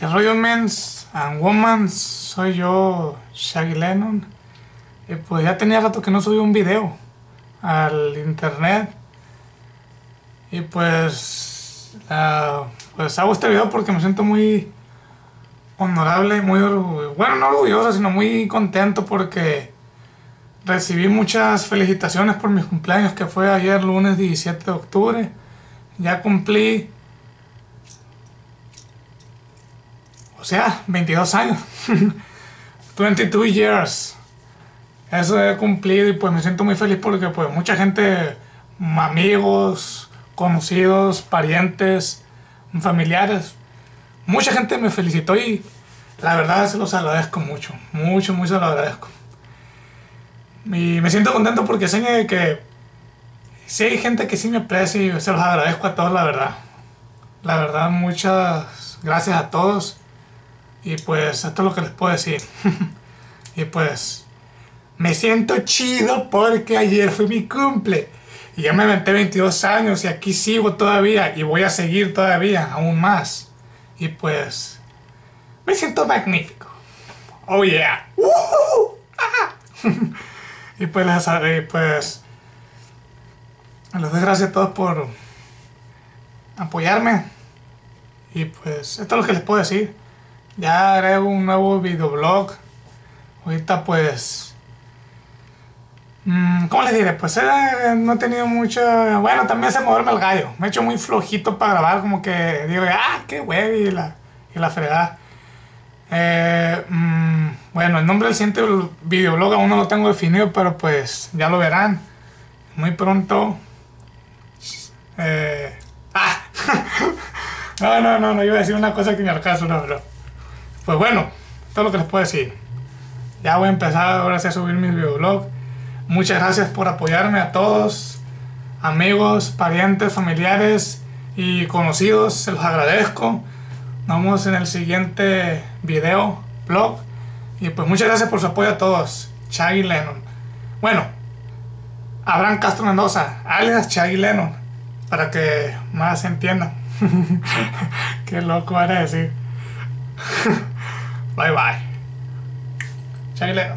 El rollo Men's and Women's, soy yo, Shaggy Lennon. Y pues ya tenía rato que no subí un video al internet. Y pues, pues hago este video porque me siento muy honorable, muy. Bueno, no orgulloso, sino muy contento porque recibí muchas felicitaciones por mis cumpleaños, que fue ayer lunes 17 de octubre. Ya cumplí O sea, 22 años. 22 years. Eso he cumplido y pues me siento muy feliz porque pues mucha gente, amigos, conocidos, parientes, familiares, mucha gente me felicitó y la verdad se los agradezco mucho, mucho, mucho se los agradezco. Y me siento contento porque sé que si hay gente que sí me aprecia y se los agradezco a todos, la verdad. La verdad, muchas gracias a todos. Y pues esto es lo que les puedo decir. y pues me siento chido porque ayer fue mi cumple. Y ya me aventé 22 años y aquí sigo todavía y voy a seguir todavía aún más. Y pues me siento magnífico. Oh yeah. y pues les, pues les doy gracias a todos por apoyarme. Y pues esto es lo que les puedo decir. Ya haré un nuevo videoblog. Ahorita pues... Mm, ¿Cómo les diré? Pues eh, no he tenido mucho... Bueno, también se moverme el gallo. Me he hecho muy flojito para grabar. Como que digo, ah, qué web y la, y la fregada. Eh, mm, bueno, el nombre del siguiente videoblog aún no lo tengo definido, pero pues ya lo verán. Muy pronto. Eh, ah. no, no, no, no, iba a decir una cosa que ni al caso, no, no. Pues bueno, todo lo que les puedo decir. Ya voy a empezar ahora sí a subir mis videoblog. Muchas gracias por apoyarme a todos, amigos, parientes, familiares y conocidos. Se los agradezco. Nos vemos en el siguiente video, blog. Y pues muchas gracias por su apoyo a todos. Chaggy Lennon. Bueno, Abraham Castro Mendoza, alias Chaggy Lennon. Para que más entiendan. Qué loco era decir. บายบายใช่แล้ว